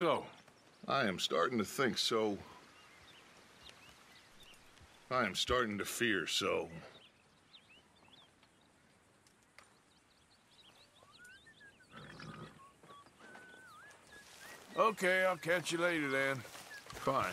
So, I am starting to think so. I am starting to fear so. okay, I'll catch you later then. Fine.